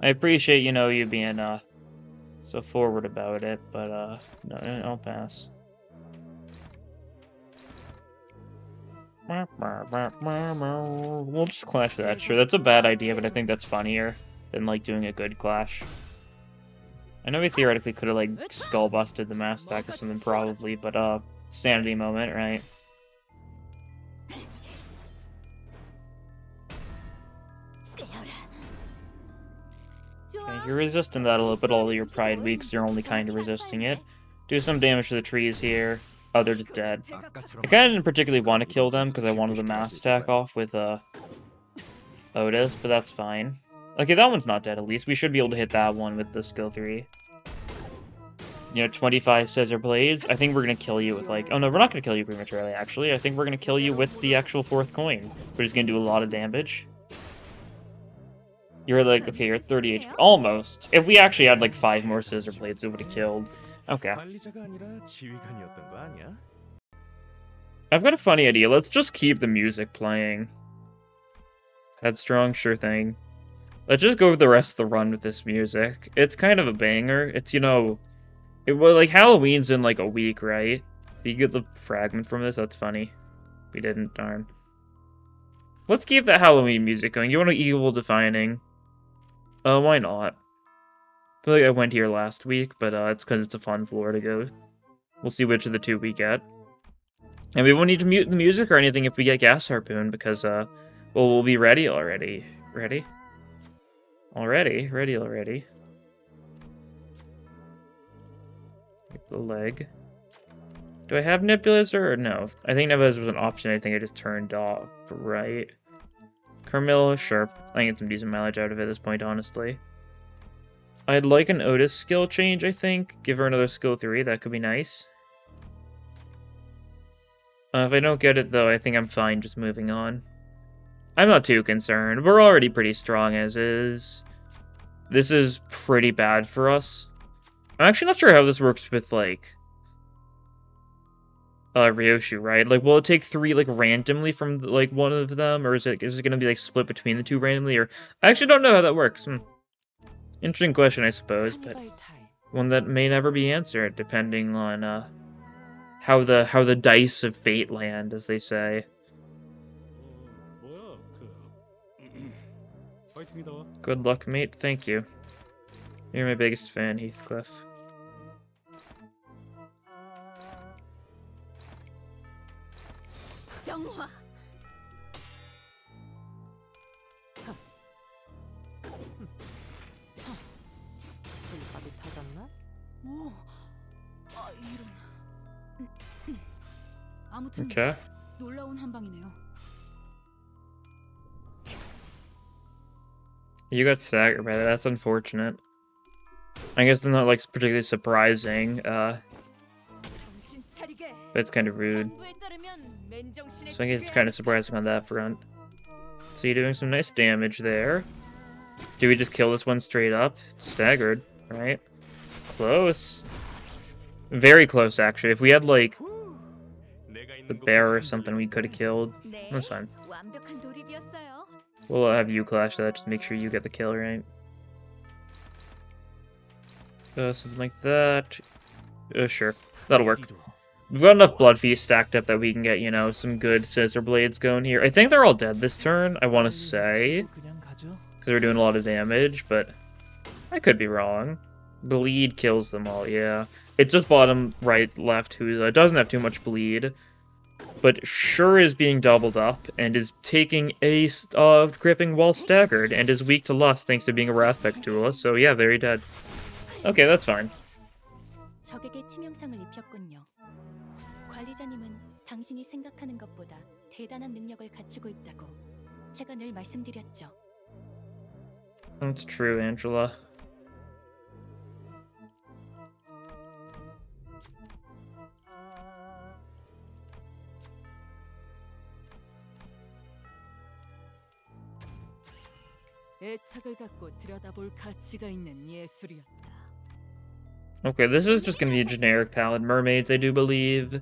I appreciate, you know, you being, uh, so forward about it, but, uh, no, I'll pass. We'll just clash that, sure. That's a bad idea, but I think that's funnier than, like, doing a good clash. I know we theoretically could have, like, skull busted the mass attack or something, probably, but, uh, sanity moment, right? Okay, you're resisting that a little bit, although your pride weaks, you're only kind of resisting it. Do some damage to the trees here. Oh, they're just dead. I kind of didn't particularly want to kill them because I wanted the mass attack off with uh, Outis, but that's fine. Okay, that one's not dead at least. We should be able to hit that one with the skill 3. You know, 25 scissor blades. I think we're going to kill you with like... Oh no, we're not going to kill you prematurely actually. I think we're going to kill you with the actual fourth coin. which is going to do a lot of damage. You're like, okay, you're 30 HP. Almost. If we actually had like five more scissor blades, it would have killed. Okay. I've got a funny idea. Let's just keep the music playing. Headstrong, sure thing. Let's just go over the rest of the run with this music. It's kind of a banger. It's, you know, it was like Halloween's in like a week, right? We get the fragment from this. That's funny. We didn't, darn. Let's keep the Halloween music going. You want to evil defining? Uh, why not? I feel like I went here last week, but uh, it's because it's a fun floor to go. We'll see which of the two we get. And we won't need to mute the music or anything if we get Gas Harpoon, because, uh, well, we'll be ready already. Ready? Already? Ready already. The leg. Do I have Nebulizer or no? I think Nebulizer was an option I think I just turned off, right? Carmilla, sure. I can get some decent mileage out of it at this point, honestly. I'd like an Outis skill change, I think. Give her another skill 3, that could be nice. Uh, if I don't get it, though, I think I'm fine just moving on. I'm not too concerned. We're already pretty strong as is. This is pretty bad for us. I'm actually not sure how this works with, like, uh, Ryoshu, right? Like, will it take three, like, randomly from, like, one of them? Or is it, is it going to be, like, split between the two randomly? Or, I actually don't know how that works. Hmm. Interesting question, I suppose, but one that may never be answered, depending on uh, how the how the dice of fate land, as they say. Good luck, mate. Thank you. You're my biggest fan, Heathcliff. 아무튼 Okay. 놀라운 한방이네요. You got staggered by that. That's unfortunate. I guess it's not like particularly surprising, uh, 정신 차리게. but it's kind of rude. 정부에 따르면 맨정신에 So I guess it's 지배하는 kind of surprising on that front. So you're doing some nice damage there. Do we just kill this one straight up? Staggered, right? Close. Very close, actually. If we had, like, the bear or something we could have killed. That's fine. We'll have you clash that, just make sure you get the kill, right? Uh, something like that. Uh, sure. That'll work. We've got enough Blood Feast stacked up that we can get, you know, some good Scissor Blades going here. I think they're all dead this turn, I want to say. Because we're doing a lot of damage, but I could be wrong. Bleed kills them all, yeah. It's just bottom right, left, who uh, doesn't have too much bleed but sure is being doubled up and is taking a uh, gripping while staggered and is weak to lust thanks to being a Wrath Peccatula, so yeah, very dead. Okay, that's fine. That's true, Angela. 애착을 갖고 들여다볼 가치가 있는 예술이었다. Okay, this is just gonna be a generic Pallid Mermaids, I do believe.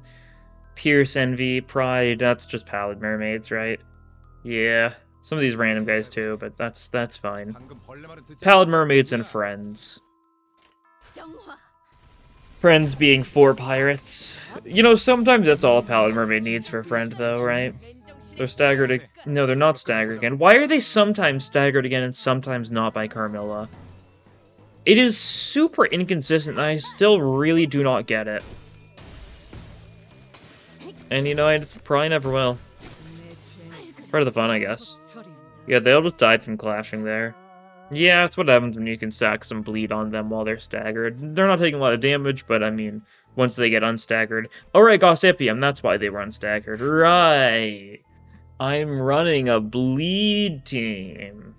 Pierce, Envy, Pride, that's just Pallid Mermaids, right? Yeah. Some of these random guys too, but that's that's fine. Pallid Mermaids and Friends. 정화. Friends being four pirates. You know, sometimes that's all a Pallid Mermaid needs for a friend, though, right? They're staggered. ag- No, they're not staggered again. Why are they sometimes staggered again and sometimes not by Carmilla? It is super inconsistent, and I still really do not get it. And you know, I probably never will. Part of the fun, I guess. Yeah, they'll just die from clashing there. Yeah, that's what happens when you can stack some bleed on them while they're staggered. They're not taking a lot of damage, but I mean, once they get unstaggered. Alright, Gossypium, that's why they were unstaggered. Right. I'm running a bleed team.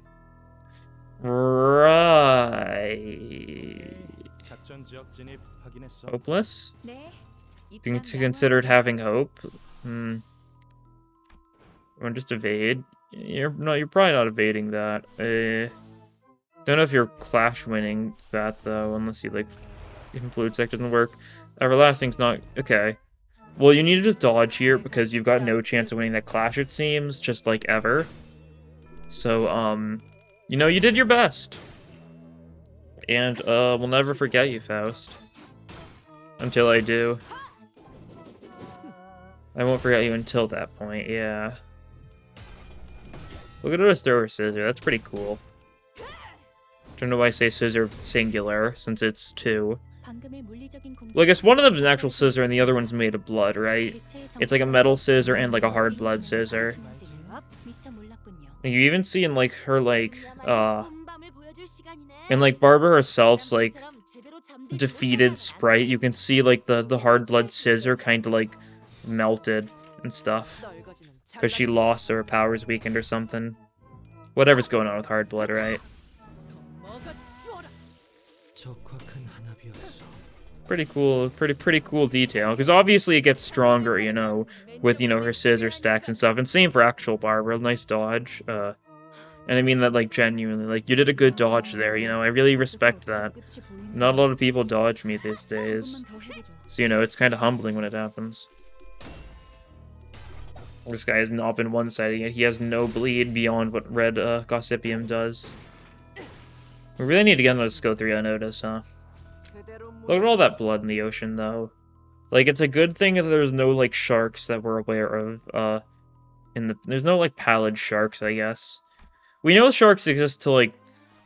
Right. Hopeless? Being considered having hope? Hmm. Or just evade? You're no, you're probably not evading that. Uh, don't know if you're clash winning that though, unless you like, influence fluid doesn't work. Everlasting's not okay. Well, you need to just dodge here because you've got no chance of winning that clash. It seems just like ever. So um, you know you did your best, and uh, we'll never forget you, Faust. Until I do. I won't forget you until that point, yeah. Look at us throw her scissor, that's pretty cool. I Don't know why I say scissor singular, since it's two. Well, I guess one of them is an actual scissor and the other one's made of blood, right? It's like a metal scissor and like a hard blood scissor. And you even see in like her like uh and like Barbara herself's like defeated sprite, you can see like the the hard blood scissor kind of like melted and stuff because she lost or her powers weakened or something. Whatever's going on with hard blood, right? Pretty cool, pretty pretty cool detail. Because obviously it gets stronger, you know, with you know her scissor stacks and stuff. And same for actual Barbara, nice dodge. Uh, and I mean that like genuinely, like you did a good dodge there. You know, I really respect that. Not a lot of people dodge me these days, so you know it's kind of humbling when it happens. This guy has not been one-siding yet. He has no bleed beyond what red uh, Gossypium does. We really need to get another 3 on Outis, huh? Look at all that blood in the ocean, though. Like, it's a good thing that there's no, like, sharks that we're aware of, uh, in the... There's no, like, pallid sharks, I guess. We know sharks exist to, like,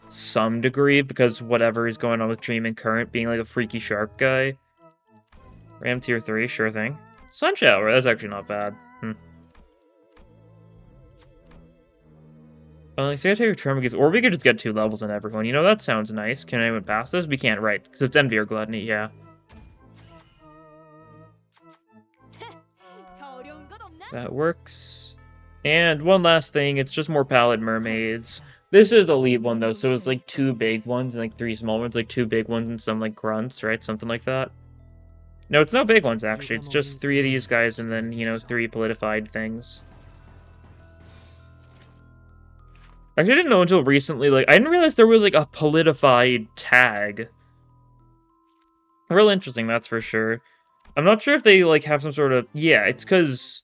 some degree, because whatever is going on with Dreaming Current being, like, a freaky shark guy. Ram Tier 3, sure thing. Sun Shower, that's actually not bad. Uh, Secretary of Tremor gives, or we could just get two levels in everyone. You know, that sounds nice. Can anyone pass this? We can't, right? Because it's Envy or Gluttony, yeah. That works. And one last thing, it's just more Pallid Mermaids. This is the lead one, though, so it's like two big ones and like three small ones, like two big ones and some like grunts, right? Something like that. No, it's no big ones, actually. It's just three of these guys and then, you know, three politified things. Actually, I didn't know until recently, like, I didn't realize there was, like, a politified tag. Real interesting, that's for sure. I'm not sure if they, like, have some sort of... Yeah, it's because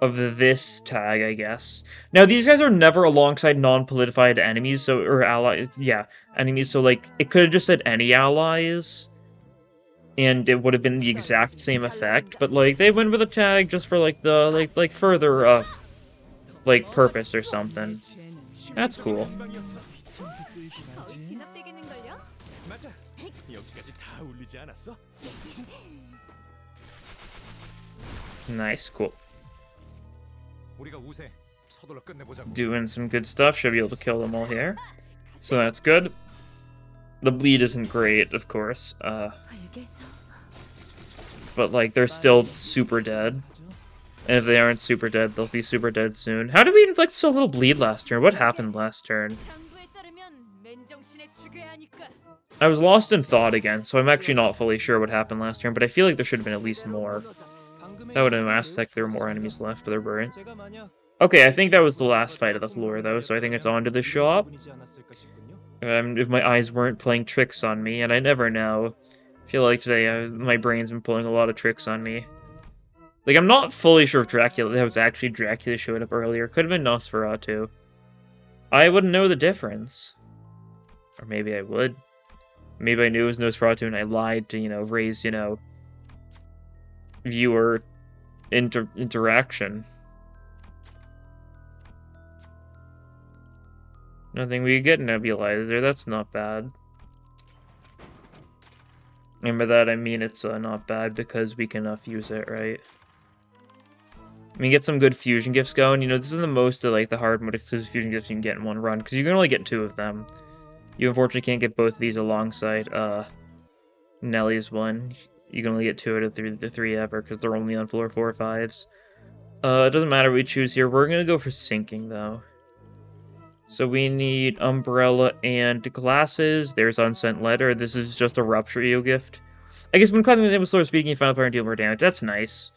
of this tag, I guess. Now, these guys are never alongside non-politified enemies, so... Or allies, yeah, enemies, so, like, it could have just said any allies. And it would have been the exact same effect, but, like, they went with a tag just for, like, the, like, like, further, uh, like, purpose or something. That's cool. Nice, cool. Doing some good stuff. Should be able to kill them all here. So that's good. The bleed isn't great, of course. Uh, but, like, they're still super dead. And if they aren't super dead, they'll be super dead soon. How did we inflict so little bleed last turn? What happened last turn? I was lost in thought again, so I'm actually not fully sure what happened last turn, but I feel like there should have been at least more. That would have asked like there were more enemies left, but there weren't. Okay, I think that was the last fight of the floor, though, so I think it's on to the shop. Um, if my eyes weren't playing tricks on me, and I never know. I feel like today uh, my brain's been pulling a lot of tricks on me. Like, I'm not fully sure if Dracula, that was actually Dracula showed up earlier. Could have been Nosferatu. I wouldn't know the difference. Or maybe I would. Maybe I knew it was Nosferatu and I lied to, you know, raise, you know, viewer inter interaction. Nothing we get nebulizer, that's not bad. By that I mean it's uh, not bad because we can uh, fuse it, right? I mean, get some good fusion gifts going. You know, this is the most of like the hard mode exclusive fusion gifts you can get in one run because you can only get two of them. You unfortunately can't get both of these alongside uh, Nellie's one. You can only get two out of three, the three ever because they're only on floor four or fives. Uh, it doesn't matter what we choose here. We're gonna go for sinking though. So we need umbrella and glasses. There's unsent letter. This is just a rupture eel gift. I guess when classing the slower speaking, final player deal more damage. That's nice.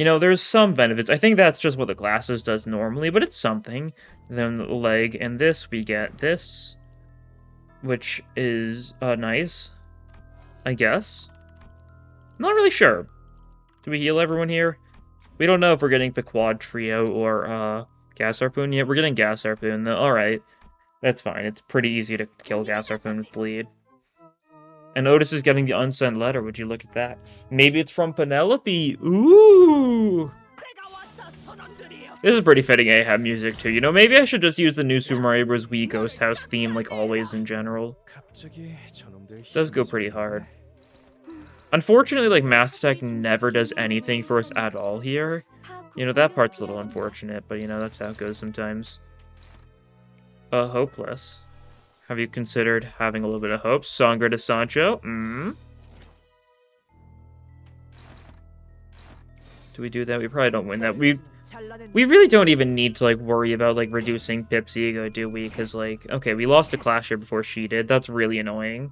You know, there's some benefits. I think that's just what the glasses does normally, but it's something. Then the leg and this, we get this, which is uh, nice. I guess. Not really sure. Do we heal everyone here? We don't know if we're getting Pequod Trio or uh, Gas Harpoon yet. We're getting Gas Harpoon, though. Alright. That's fine. It's pretty easy to kill Gas Harpoon with Bleed. And Outis is getting the unsent letter. Would you look at that? Maybe it's from Penelope. Ooh. This is pretty fitting Ahab music too. You know, maybe I should just use the new Super Mario Bros. Wii Ghost House theme like always in general. It does go pretty hard. Unfortunately, like Mass Attack never does anything for us at all here. You know, that part's a little unfortunate, but you know, that's how it goes sometimes. Uh, hopeless. Have you considered having a little bit of hope? Sangre de Sancho? Mm. Do we do that? We probably don't win that. We we really don't even need to like worry about like reducing Pip's ego, do we? Because like, okay, we lost a clash here before she did. That's really annoying.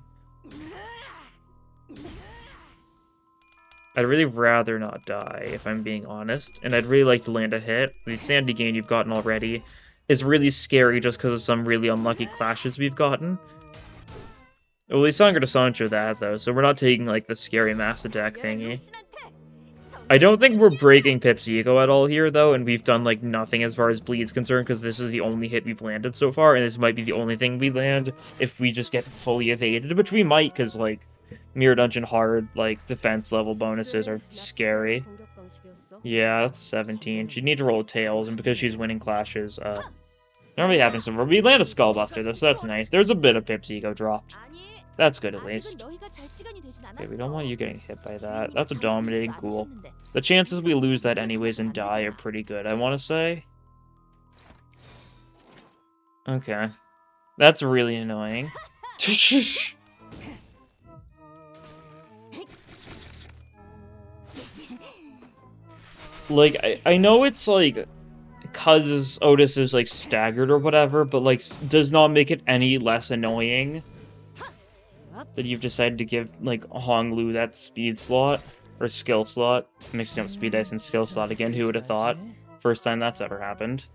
I'd really rather not die, if I'm being honest. And I'd really like to land a hit. The sanity gain you've gotten already is really scary just because of some really unlucky clashes we've gotten. Well, we Sangre de Sancho that, though, so we're not taking, like, the scary mass attack thingy. I don't think we're breaking Pip's ego at all here, though, and we've done, like, nothing as far as bleed's concerned, because this is the only hit we've landed so far, and this might be the only thing we land if we just get fully evaded, which we might, because, like, Mirror Dungeon hard, like, defense level bonuses are scary. Yeah, that's 17. She'd need to roll tails, and because she's winning clashes, uh... Normally happens somewhere. We land a Skullbuster, though, so that's nice. There's a bit of Pip's ego dropped. That's good, at least. Okay, we don't want you getting hit by that. That's a dominating ghoul. The chances we lose that anyways and die are pretty good, I want to say. Okay. That's really annoying. like, I, I know it's like because Outis is like staggered or whatever, but like does not make it any less annoying that you've decided to give like Hong Lu that speed slot or skill slot, mixing up speed dice and skill slot again. Who would have thought? First time that's ever happened.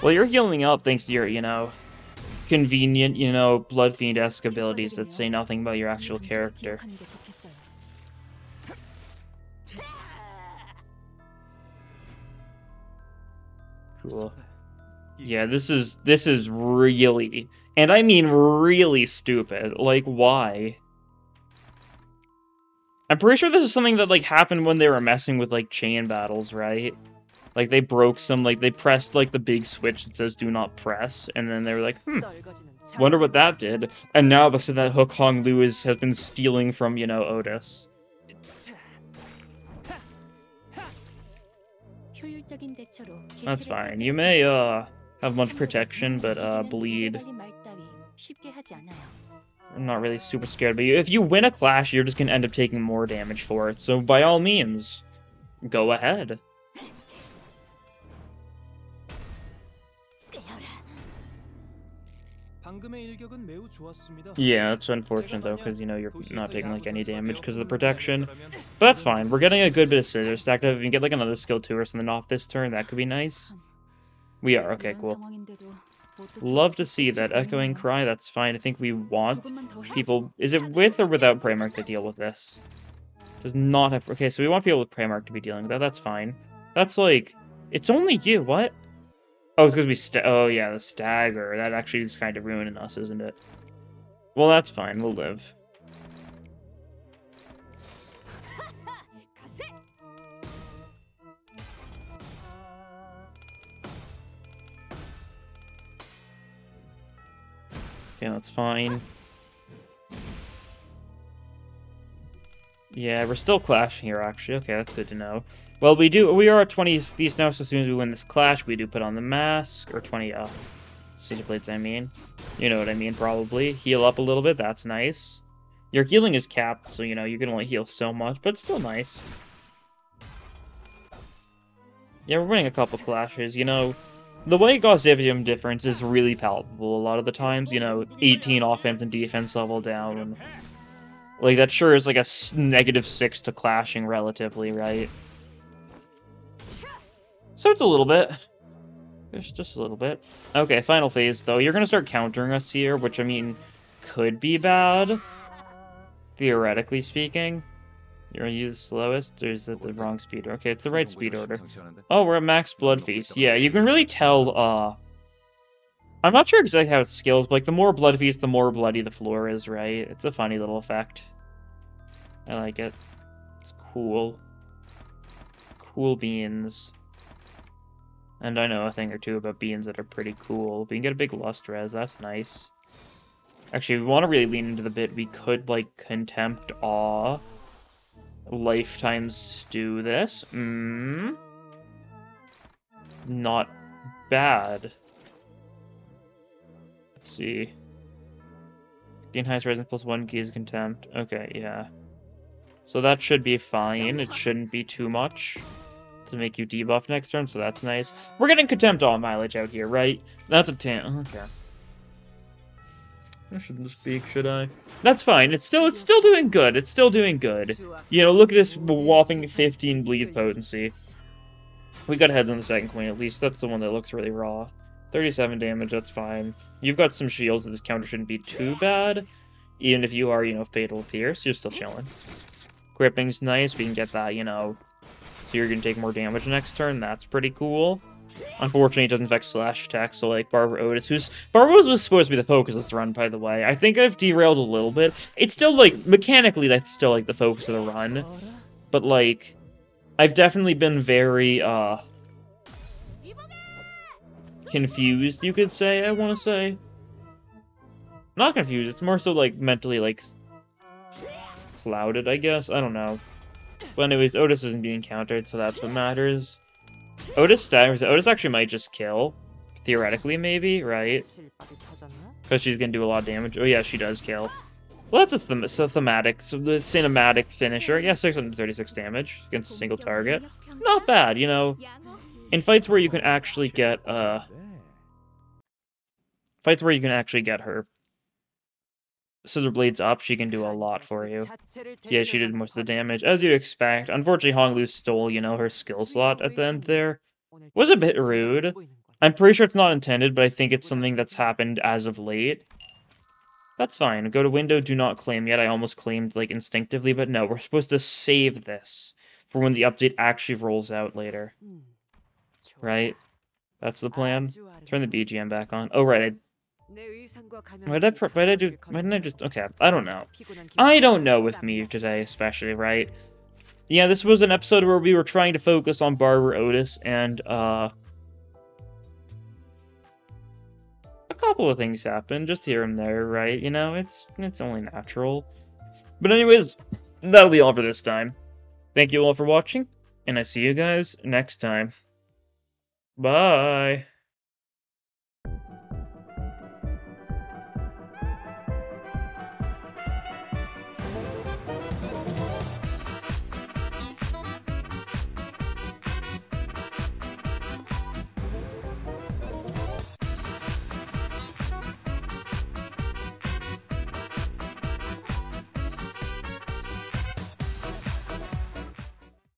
Well, you're healing up thanks to your, you know, convenient, you know, Blood Fiend-esque abilities that say nothing about your actual character. Cool. Yeah, this is this is really, and I mean really stupid. Like, why? I'm pretty sure this is something that like happened when they were messing with like chain battles, right? Like they broke some, like they pressed like the big switch that says "Do not press," and then they were like, "Hmm, wonder what that did." And now because of that, Hook Hong Lu is, has been stealing from you know Outis. That's fine. You may uh have much protection, but uh bleed. I'm not really super scared, but if you win a clash, you're just gonna end up taking more damage for it. So by all means, go ahead. Yeah, it's unfortunate though, because you know you're not taking like any damage because of the protection. But that's fine. We're getting a good bit of scissors stacked up. If you can get like another skill two or something off this turn, that could be nice. We are okay, cool. Love to see that echoing cry. That's fine. I think we want people. Is it with or without Primarch to deal with this? Does not have. Okay, so we want people with Primarch to be dealing with that. That's fine. That's like. It's only you. What? Oh, it's because we sta- Oh, yeah, the stagger. That actually is kind of ruining us, isn't it? Well, that's fine. We'll live. Yeah, that's fine. Yeah, we're still clashing here, actually. Okay, that's good to know. Well, we do. We are at 20 feast now, so as soon as we win this clash, we do put on the mask. Or 20, uh, City Plates, I mean. You know what I mean, probably. Heal up a little bit, that's nice. Your healing is capped, so, you know, you can only heal so much, but still nice. Yeah, we're winning a couple clashes, you know. The way Gossypium difference is really palpable a lot of the times, you know, 18 offense and defense level down. Like, that sure is like a negative 6 to clashing relatively, right? So it's a little bit. Just, just a little bit. Okay, final phase, though. You're going to start countering us here, which, I mean, could be bad. Theoretically speaking. You're going to use the slowest, or is it the wrong speed? Okay, it's the right speed order. Oh, we're at max blood feast. Yeah, you can really tell, uh... I'm not sure exactly how it scales, but, like, the more blood feast, the more bloody the floor is, right? It's a funny little effect. I like it. It's cool. Cool beans. And I know a thing or two about beans that are pretty cool. We can get a big lust res, that's nice. Actually, if we want to really lean into the bit, we could, like, Contempt Awe. Lifetime Stew this. Mmm. Not bad. Let's see. Gain highest resistance plus one key is Contempt. Okay, yeah. So that should be fine. It shouldn't be too much. To make you debuff next turn, so that's nice. We're getting Contempt all mileage out here, right? That's a tan. Okay. I shouldn't speak, should I? That's fine. It's still it's still doing good. It's still doing good. You know, look at this whopping 15 bleed potency. We got heads on the second queen at least. That's the one that looks really raw. 37 damage, that's fine. You've got some shields, so this counter shouldn't be too bad. Even if you are, you know, Fatal Pierce, you're still chilling. Gripping's nice, we can get that, you know, so you're gonna take more damage next turn, that's pretty cool. Unfortunately, it doesn't affect slash attack, so like Barbara Outis, who's Barbara Outis was supposed to be the focus of this run, by the way. I think I've derailed a little bit. It's still like mechanically that's still like the focus of the run, but like I've definitely been very uh confused, you could say. I want to say not confused. It's more so like mentally like clouded, I guess. I don't know. But anyways, Outis isn't being countered, so that's what matters. Outis staggers. Outis actually might just kill. Theoretically, maybe, right? Because she's going to do a lot of damage. Oh, yeah, she does kill. Well, that's a, them so thematic. So the cinematic finisher. Yeah, 636 damage against a single target. Not bad, you know. In fights where you can actually get, uh... Fights where you can actually get her Scissor Blades up, she can do a lot for you. Yeah, she did most of the damage, as you'd expect. Unfortunately, Hong Lu stole, you know, her skill slot at the end there. Was a bit rude. I'm pretty sure it's not intended, but I think it's something that's happened as of late. That's fine. Go to window, do not claim yet. I almost claimed, like, instinctively, but no, we're supposed to save this for when the update actually rolls out later. Right? That's the plan. Turn the BGM back on. Oh, right, I why did I, why did I do, why didn't I just, okay, I don't know. I don't know with me today, especially, right? Yeah, this was an episode where we were trying to focus on Barbara Outis, and, uh... A couple of things happened, just here and there, right? You know, it's, it's only natural. But anyways, that'll be all for this time. Thank you all for watching, and I see you guys next time. Bye!